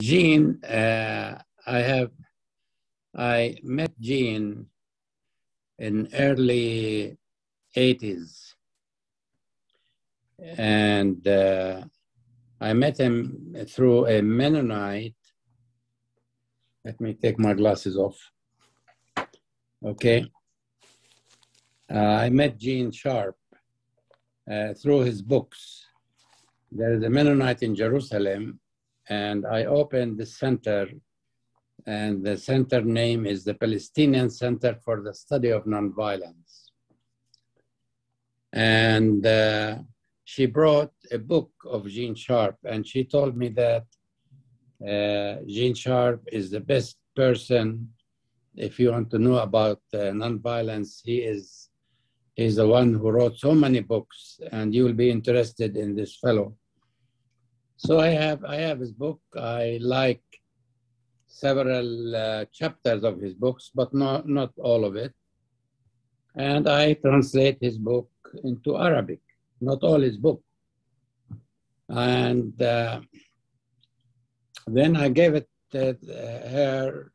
Gene, uh, I have, I met Gene in early 80s. And uh, I met him through a Mennonite. Let me take my glasses off. Okay. Uh, I met Gene Sharp uh, through his books. There is a Mennonite in Jerusalem, and I opened the center, and the center name is the Palestinian Center for the Study of Nonviolence. And uh, she brought a book of Gene Sharp, and she told me that uh, Gene Sharp is the best person if you want to know about uh, nonviolence. He is he's the one who wrote so many books, and you will be interested in this fellow. So I have I have his book. I like several uh, chapters of his books, but not not all of it. And I translate his book into Arabic, not all his book. And uh, then I gave it uh, her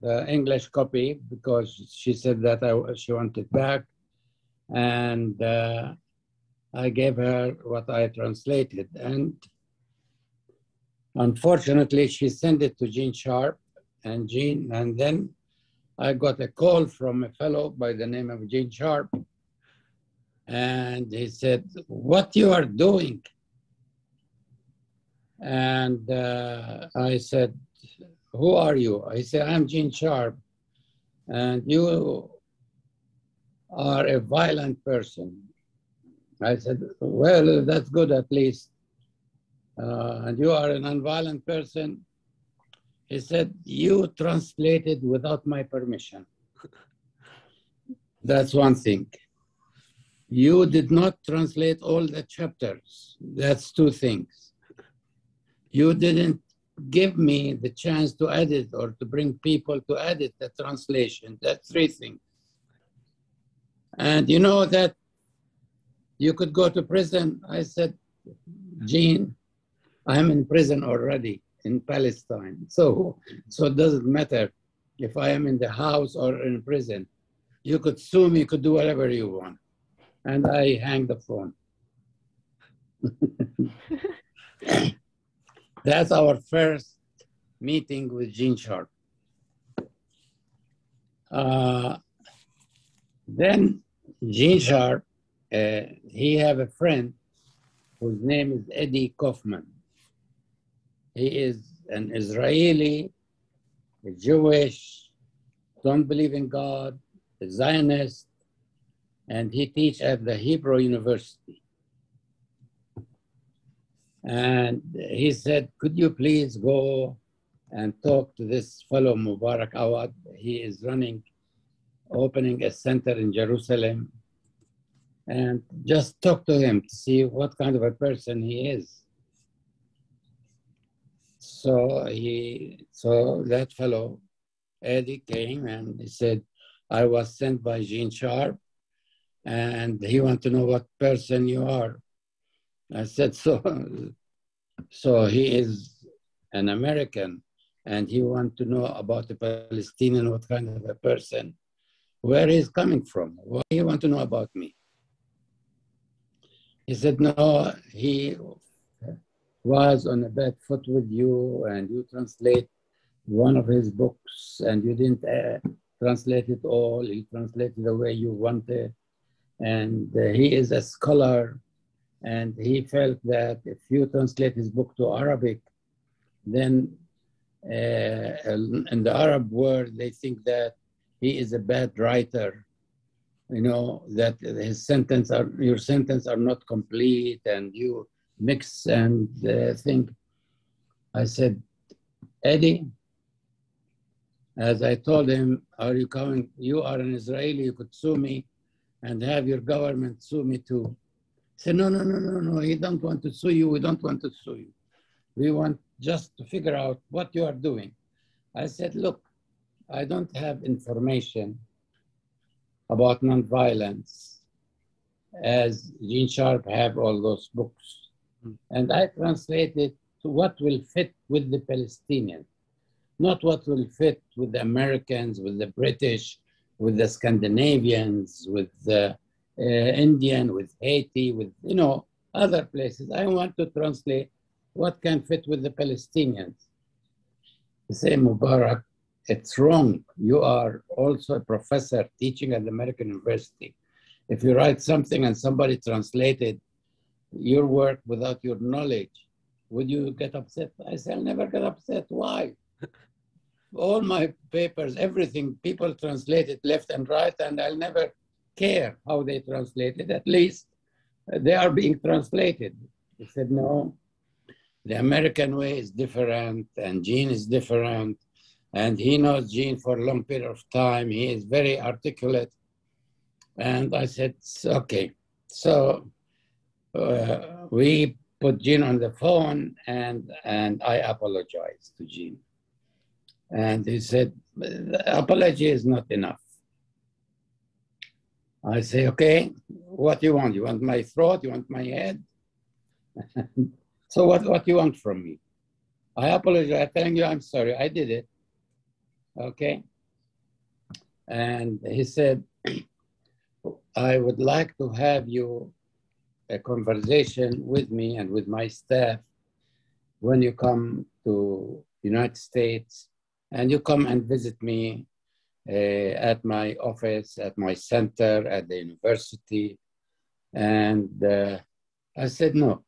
the English copy because she said that I, she wanted back. And uh, I gave her what I translated. And unfortunately, she sent it to Gene Sharp and Gene. And then I got a call from a fellow by the name of Gene Sharp. And he said, What you are doing? And uh, I said, who are you? I said, I'm Gene Sharp, and you are a violent person. I said, well, that's good at least. Uh, and you are a nonviolent person. He said, you translated without my permission. that's one thing. You did not translate all the chapters. That's two things. You didn't give me the chance to edit or to bring people to edit the translation. That's three things. And you know that you could go to prison. I said, Gene, I'm in prison already in Palestine. So, so it doesn't matter if I am in the house or in prison. You could sue me, you could do whatever you want. And I hang the phone. That's our first meeting with Gene Sharp. Uh, then Gene Sharp, uh, he have a friend whose name is Edy Kaufman. He is an Israeli, a Jewish, don't believe in God, a Zionist, and he teach at the Hebrew University. And he said, Could you please go and talk to this fellow Mubarak Awad? He is running, opening a center in Jerusalem. And just talk to him to see what kind of a person he is. So he, so that fellow, Edy came and he said, I was sent by Gene Sharp and he want to know what person you are. I said, so, so he is an American and he want to know about the Palestinian, what kind of a person, where he's coming from, what he want to know about me. He said, no, he was on a bad foot with you and you translate one of his books and you didn't uh, translate it all. He translated the way you wanted. And uh, he is a scholar and he felt that if you translate his book to Arabic, then uh, in the Arab world, they think that he is a bad writer. You know that his sentence are your sentence are not complete, and you mix and uh, think. I said, Edy, as I told him, are you coming? You are an Israeli. You could sue me, and have your government sue me too say, no, no, no, no, no, he don't want to sue you. We don't want to sue you. We want just to figure out what you are doing. I said, look, I don't have information about nonviolence as Gene Sharp have all those books. And I translate it to what will fit with the Palestinians, not what will fit with the Americans, with the British, with the Scandinavians, with the uh, Indian, with Haiti, with, you know, other places. I want to translate what can fit with the Palestinians. The same Mubarak, it's wrong. You are also a professor teaching at the American University. If you write something and somebody translated your work without your knowledge, would you get upset? I said, I'll never get upset. Why? All my papers, everything, people translate it left and right, and I'll never care how they translate it. At least uh, they are being translated. He said, no, the American way is different, and Gene is different, and he knows Gene for a long period of time. He is very articulate. And I said, okay. So uh, we put Gene on the phone and, and I apologized to Gene. And he said, apology is not enough. I say, okay, what do you want? You want my throat? You want my head? so what, what do you want from me? I apologize, I'm telling you I'm sorry, I did it. Okay. And he said, I would like to have you a conversation with me and with my staff when you come to United States and you come and visit me uh, at my office, at my center, at the university. And uh, I said, no.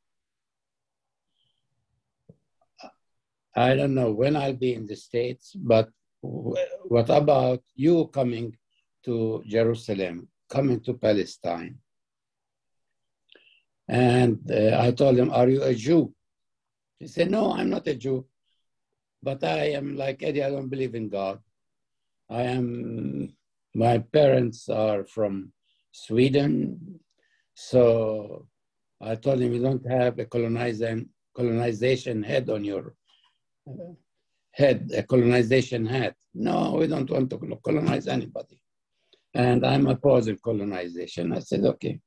I don't know when I'll be in the States, but what about you coming to Jerusalem, coming to Palestine? And uh, I told him, Are you a Jew? He said, No, I'm not a Jew. But I am like Edy, I don't believe in God. I am, my parents are from Sweden. So I told him, You don't have a colonization, colonization head on your head, a colonization hat. No, we don't want to colonize anybody. And I'm opposing colonization. I said, okay.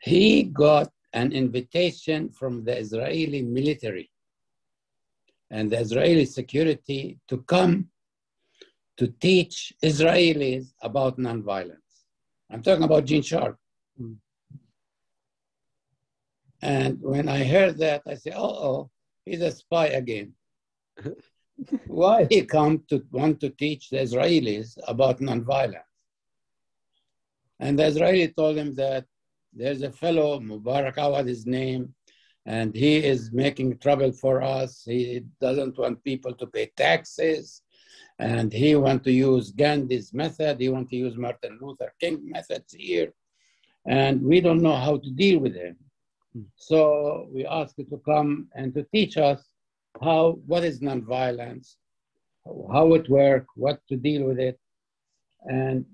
He got an invitation from the Israeli military and the Israeli security to come to teach Israelis about nonviolence. I'm talking about Gene Sharp. Mm. And when I heard that, I said, oh, oh, he's a spy again. Why he come to want to teach the Israelis about nonviolence? And the Israeli told him that there's a fellow, Mubarak Awad, his name, and he is making trouble for us. He doesn't want people to pay taxes, and he want to use Gandhi's method. He want to use Martin Luther King methods here, and we don't know how to deal with him. Hmm. So we asked you to come and to teach us how what is nonviolence, how it works, what to deal with it. And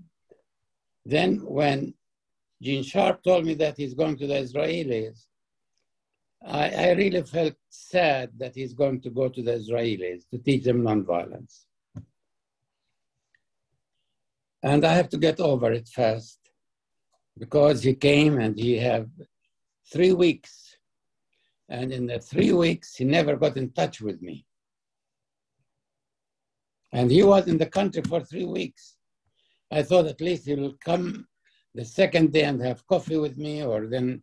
then when Gene Sharp told me that he's going to the Israelis, I, I really felt sad that he's going to go to the Israelis to teach them nonviolence. And I have to get over it fast because he came and he have three weeks. And in the three weeks, he never got in touch with me. And he was in the country for three weeks. I thought at least he will come the second day and have coffee with me, or then.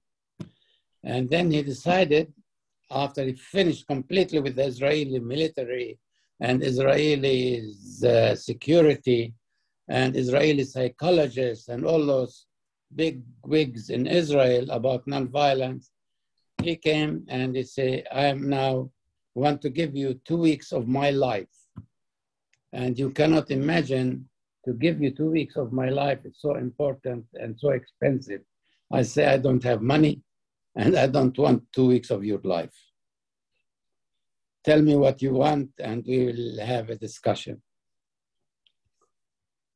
And then he decided, after he finished completely with the Israeli military and Israeli uh, security and Israeli psychologists and all those big wigs in Israel about nonviolence, he came and he said, I am now want to give you two weeks of my life. And you cannot imagine to give you two weeks of my life. is so important and so expensive. I say, I don't have money and I don't want two weeks of your life. Tell me what you want and we will have a discussion.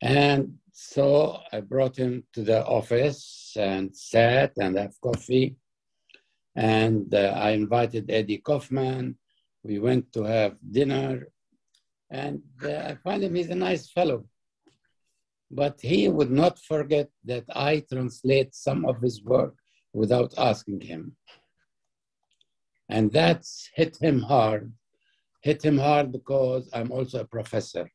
And so I brought him to the office and sat and have coffee. And uh, I invited Edy Kaufman. We went to have dinner. And uh, I find him he's a nice fellow. But he would not forget that I translate some of his work without asking him. And that's hit him hard. Hit him hard because I'm also a professor.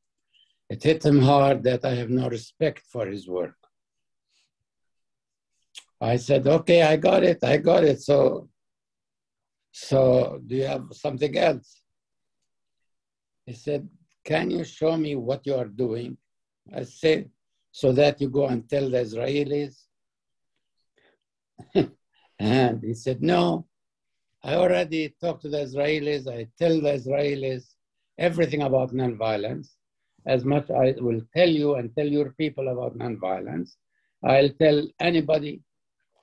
It hit him hard that I have no respect for his work. I said, okay, I got it, I got it. So, so do you have something else? He said, can you show me what you are doing? I said, so that you go and tell the Israelis. and he said, no, I already talked to the Israelis. I tell the Israelis everything about nonviolence. As much I will tell you and tell your people about nonviolence, I'll tell anybody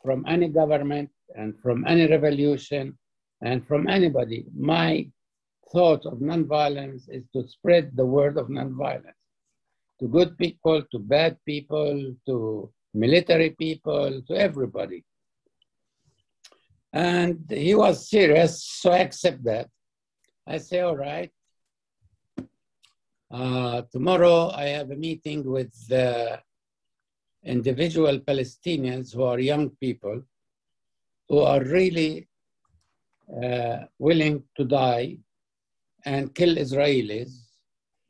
from any government and from any revolution and from anybody. My thought of nonviolence is to spread the word of nonviolence to good people, to bad people, to military people, to everybody. And he was serious, so I accept that. I say, all right. Uh, tomorrow I have a meeting with the individual Palestinians who are young people who are really uh, willing to die and kill Israelis.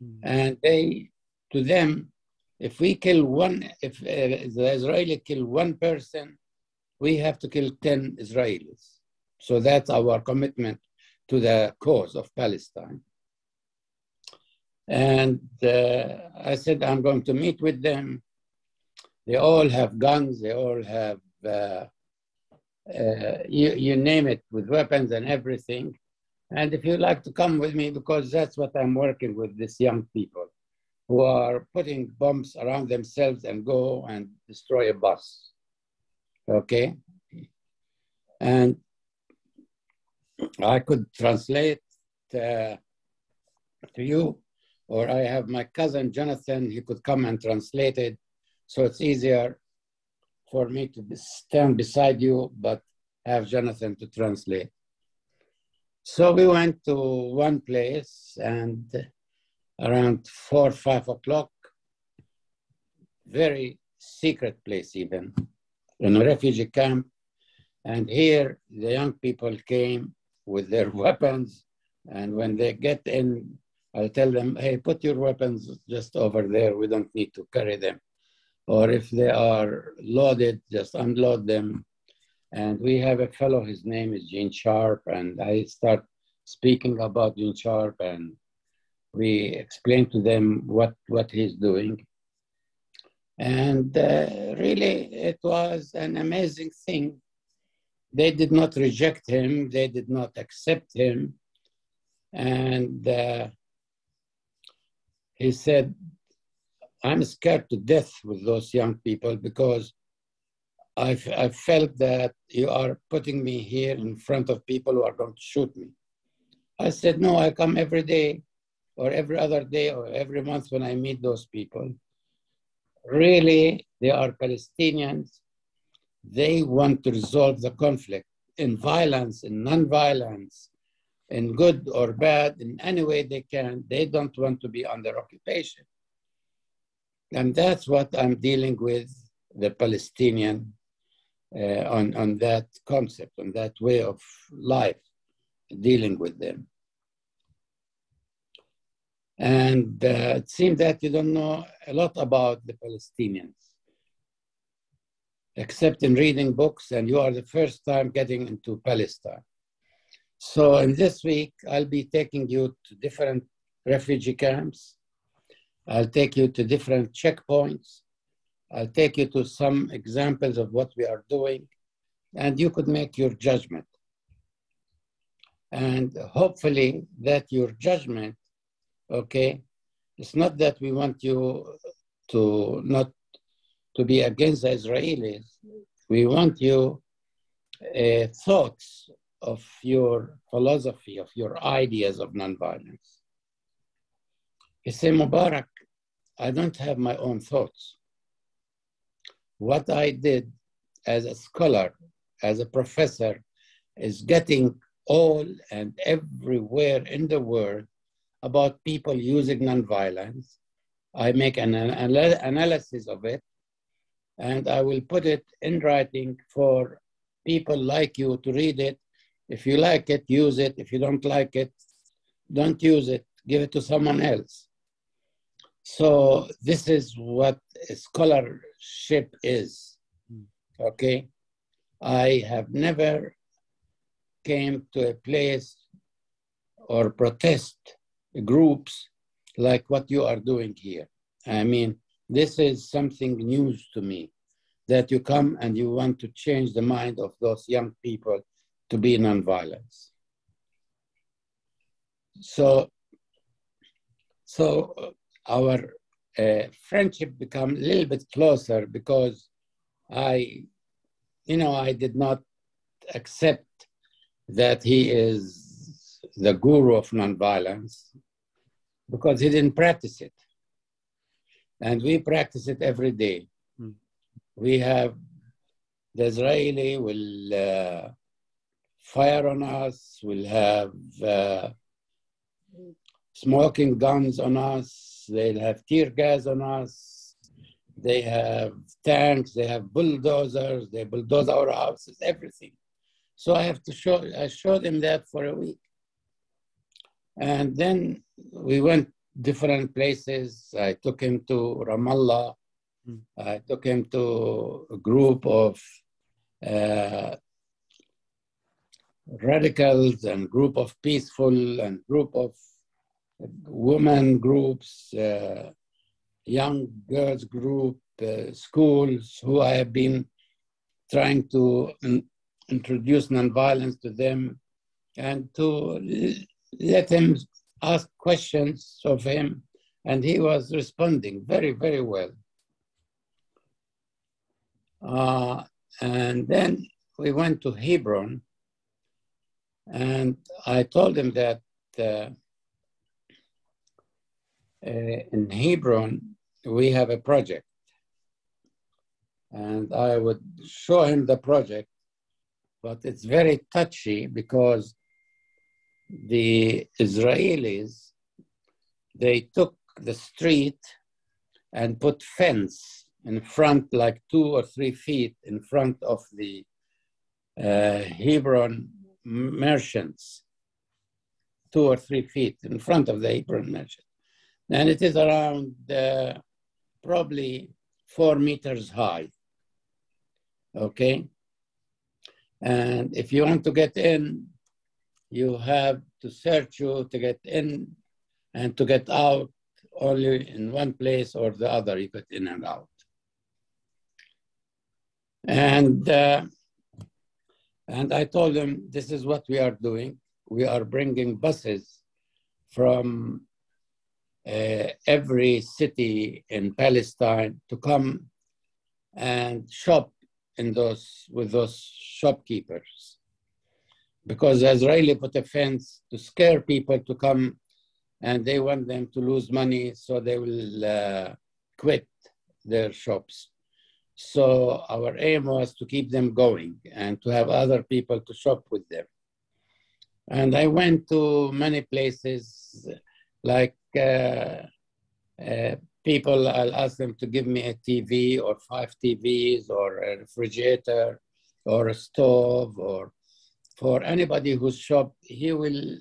Mm. And they, to them, if we kill one, if uh, the Israeli kill one person, we have to kill 10 Israelis. So that's our commitment to the cause of Palestine. And uh, I said, I'm going to meet with them. They all have guns, they all have, uh, uh, you, you name it, with weapons and everything. And if you'd like to come with me, because that's what I'm working with, these young people who are putting bombs around themselves and go and destroy a bus okay? And I could translate uh, to you, or I have my cousin Jonathan, he could come and translate it. So it's easier for me to stand beside you, but have Jonathan to translate. So we went to one place and around four, or five o'clock, very secret place even in a mm-hmm. refugee camp. And here the young people came with their weapons. And when they get in, I'll tell them, hey, put your weapons just over there. We don't need to carry them. Or if they are loaded, just unload them. And we have a fellow, his name is Gene Sharp. And I start speaking about Gene Sharp and we explain to them what, what he's doing. And uh, really, it was an amazing thing. They did not reject him, they did not accept him. And uh, he said, I'm scared to death with those young people because I, I felt that you are putting me here in front of people who are going to shoot me. I said, No, I come every day or every other day or every month when I meet those people really they are Palestinians. They want to resolve the conflict in violence, in non-violence, in good or bad, in any way they can. They don't want to be under occupation. And that's what I'm dealing with the Palestinian uh, on, on that concept, on that way of life, dealing with them. And uh, it seems that you don't know a lot about the Palestinians, except in reading books, and you are the first time getting into Palestine. So in this week, I'll be taking you to different refugee camps. I'll take you to different checkpoints. I'll take you to some examples of what we are doing, and you could make your judgment. And hopefully that your judgment okay? It's not that we want you to not to be against the Israelis. We want you uh, thoughts of your philosophy, of your ideas of nonviolence. He said, Mubarak, I don't have my own thoughts. What I did as a scholar, as a professor, is getting all and everywhere in the world about people using nonviolence. I make an, an analysis of it, and I will put it in writing for people like you to read it If you like it, use it. If you don't like it, don't use it. Give it to someone else. So this is what scholarship is. Hmm. Okay. I have never came to a place or protest groups like what you are doing here. I mean, this is something news to me that you come and you want to change the mind of those young people to be nonviolence. So, so our uh, friendship become a little bit closer because I, you know, I did not accept that he is the guru of nonviolence because he didn't practice it. And we practice it every day. Mm. We have the Israeli will uh, fire on us, will have uh, smoking guns on us, they'll have tear gas on us, they have tanks, they have bulldozers, they bulldoze our houses, everything. So I have to show, I showed him that for a week. And then we went different places. I took him to Ramallah. Mm. I took him to a group of uh, radicals and group of peaceful and group of women groups, uh, young girls group, uh, schools who I have been trying to in, introduce nonviolence to them and to let him ask questions of him, and he was responding very, very well. Uh, and then we went to Hebron, and I told him that uh, uh, in Hebron we have a project, and I would show him the project, but it's very touchy because the Israelis, they took the street and put fence in front, like two or three feet in front of the uh, Hebron merchants, two or three feet in front of the Hebron merchant. And it is around uh, probably four meters high. Okay? And if you want to get in, you have to search you to get in and to get out only in one place or the other, you get in and out. And, uh, and I told them, this is what we are doing. We are bringing buses from uh, every city in Palestine to come and shop in those, with those shopkeepers because the Israeli put a fence to scare people to come and they want them to lose money so they will uh, quit their shops. So our aim was to keep them going and to have other people to shop with them. And I went to many places like uh, uh, people, I'll ask them to give me a TV or five TVs or a refrigerator or a stove or for anybody who's shop, he will,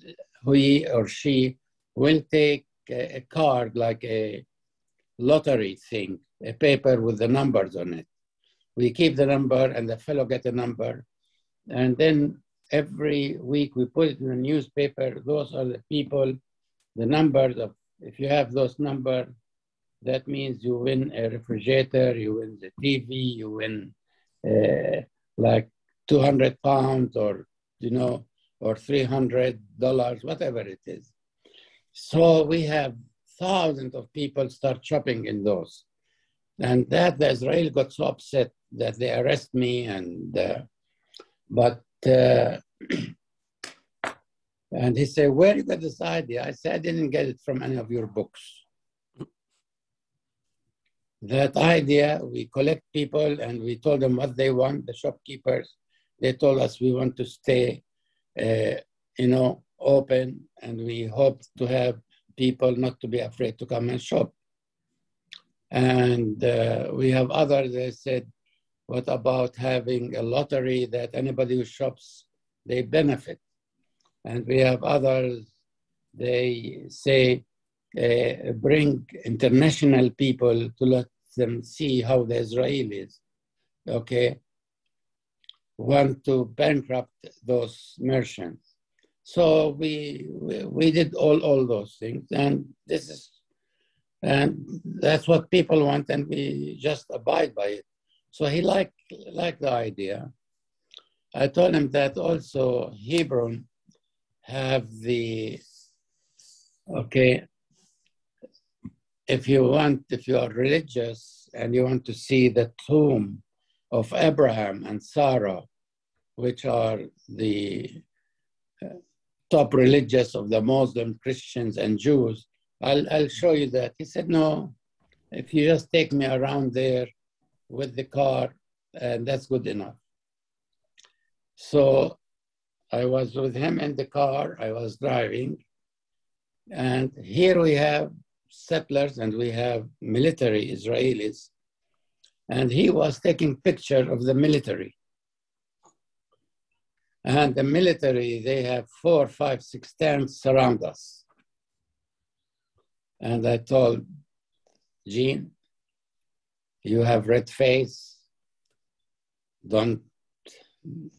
he or she will take a, a card like a lottery thing, a paper with the numbers on it. We keep the number and the fellow get a number. And then every week we put it in the newspaper. Those are the people, the numbers of, if you have those numbers, that means you win a refrigerator, you win the TV, you win uh, like 200 pounds or you know, or $300, whatever it is. So we have thousands of people start shopping in those. And that the Israel got so upset that they arrest me and, uh, but, uh, and he said, where you got this idea? I said, I didn't get it from any of your books. That idea, we collect people and we told them what they want, the shopkeepers, they told us we want to stay, uh, you know, open, and we hope to have people not to be afraid to come and shop. And uh, we have others. They said, what about having a lottery that anybody who shops they benefit. And we have others, they say, uh, bring international people to let them see how the Israelis, okay, want to bankrupt those merchants. So we, we, we did all, all those things. And this is, and that's what people want. And we just abide by it. So he liked, liked the idea. I told him that also Hebron have the, okay, if you want, if you are religious and you want to see the tomb of Abraham and Sarah, which are the uh, top religious of the Muslim, Christians, and Jews, I'll, I'll show you that. He said, no, if you just take me around there with the car, and that's good enough. So I was with him in the car, I was driving, and here we have settlers and we have military Israelis, and he was taking picture of the military. And the military, they have four, five, six tanks surround us. And I told Gene, you have red face, don't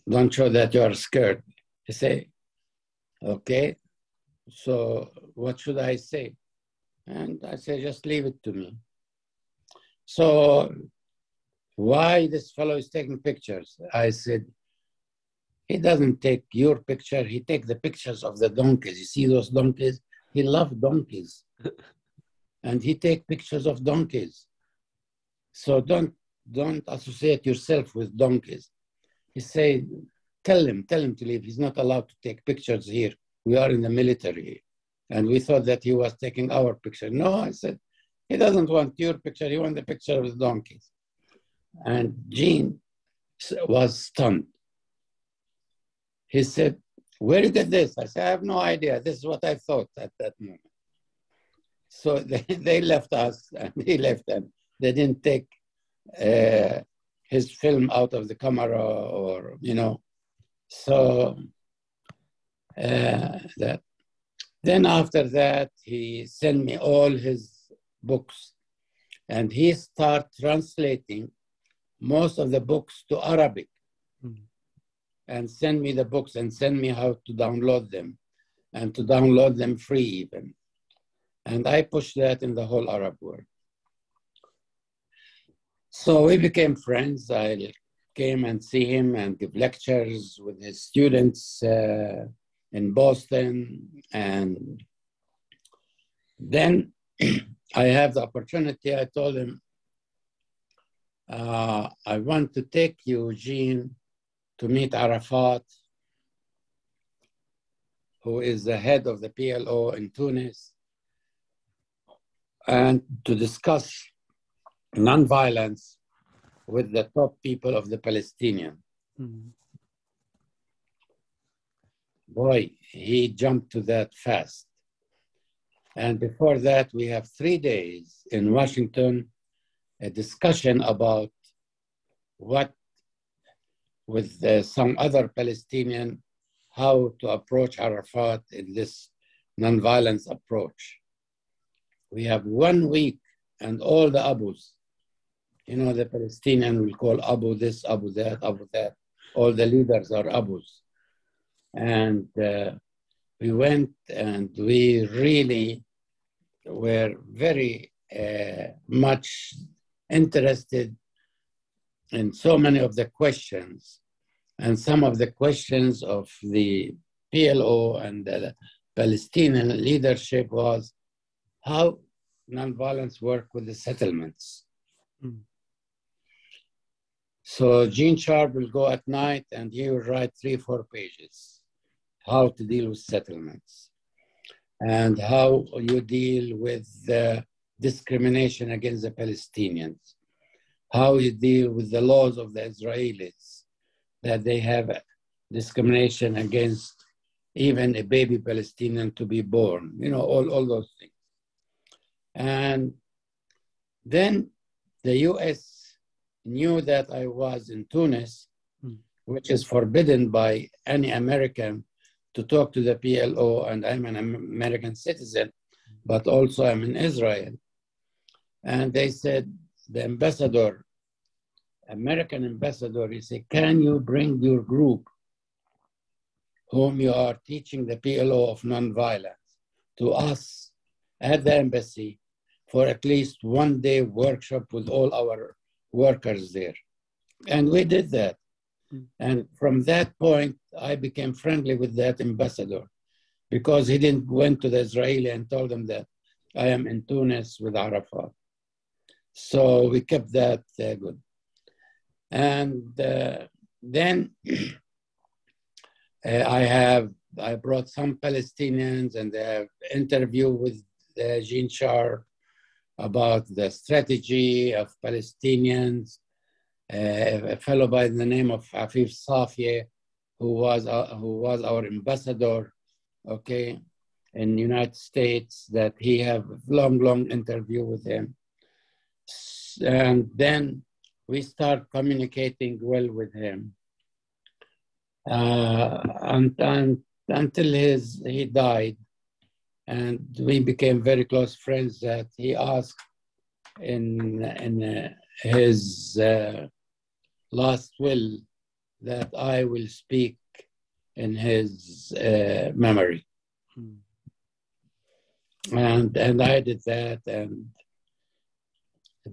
don't show that you are scared. He say, okay, so what should I say? And I say, just leave it to me. So why this fellow is taking pictures? I said, he doesn't take your picture, he take the pictures of the donkeys. You see those donkeys? He loved donkeys. and he take pictures of donkeys. So don't don't associate yourself with donkeys. He said, tell him, tell him to leave. He's not allowed to take pictures here. We are in the military. And we thought that he was taking our picture. No, I said, he doesn't want your picture. He wants the picture of the donkeys. And Gene was stunned. He said, where you get this? I said, I have no idea. This is what I thought at that moment. So they, they left us and he left them. They didn't take uh, his film out of the camera or, you know. So uh, that. Then after that, he sent me all his books and he started translating most of the books to Arabic. And send me the books and send me how to download them and to download them free even. And I pushed that in the whole Arab world. So we became friends. I came and see him and give lectures with his students uh, in Boston. And then I have the opportunity, I told him, uh, I want to take you, Gene, to meet Arafat, who is the head of the PLO in Tunis, and to discuss nonviolence with the top people of the Palestinian. Mm-hmm. Boy, he jumped to that fast. And before that, we have three days in Washington a discussion about what, with uh, some other Palestinian, how to approach Arafat in this nonviolence approach. We have one week and all the Abus you know, the Palestinian will call Abu this, Abu that, Abu that. All the leaders are Abus. And uh, we went and we really were very uh, much interested in so many of the questions. And some of the questions of the PLO and the Palestinian leadership was how nonviolence work with the settlements. Mm. So Gene Sharp will go at night and he will write three, four pages, how to deal with settlements and how you deal with the discrimination against the Palestinians, how you deal with the laws of the Israelis, that they have discrimination against even a baby Palestinian to be born, you know, all, all those things. And then the US knew that I was in Tunis, mm. which is forbidden by any American to talk to the PLO, and I'm an American citizen, but also I'm in Israel. And they said, the ambassador, American ambassador, he said, can you bring your group whom you are teaching the PLO of nonviolence to us at the embassy for at least one day workshop with all our workers there. And we did that. Hmm. And from that point, I became friendly with that ambassador because he didn't went to the Israeli and told them that I am in Tunis with Arafat. So we kept that uh, good. And uh, then uh, I have I brought some Palestinians and they have interview with uh, Sharp about the strategy of Palestinians. Uh, a fellow by the name of Afif Safieh, who was uh, who was our ambassador, okay, in United States, that he have long, long interview with him, and then we start communicating well with him uh, and, and, until his he died, and we became very close friends. That he asked in in uh, his uh, last will that I will speak in his uh, memory, hmm. and and I did that, and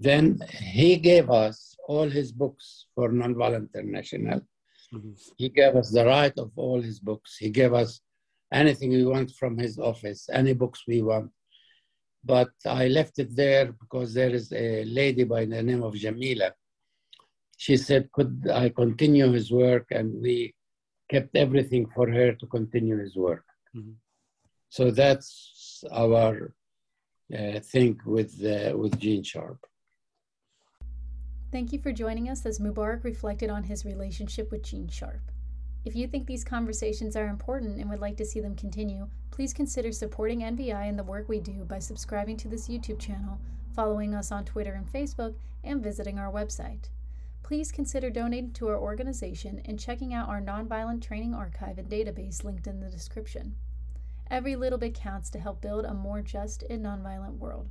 then he gave us all his books for Nonviolent International Mm-hmm. He gave us the right of all his books. He gave us anything we want from his office, any books we want. But I left it there because there is a lady by the name of Jamila. She said, Could I continue his work? And we kept everything for her to continue his work. Mm-hmm. So that's our uh, thing with, uh, with Gene Sharp. Thank you for joining us as Mubarak reflected on his relationship with Gene Sharp. If you think these conversations are important and would like to see them continue, please consider supporting NVI and the work we do by subscribing to this YouTube channel, following us on Twitter and Facebook, and visiting our website. Please consider donating to our organization and checking out our nonviolent training archive and database linked in the description. Every little bit counts to help build a more just and nonviolent world.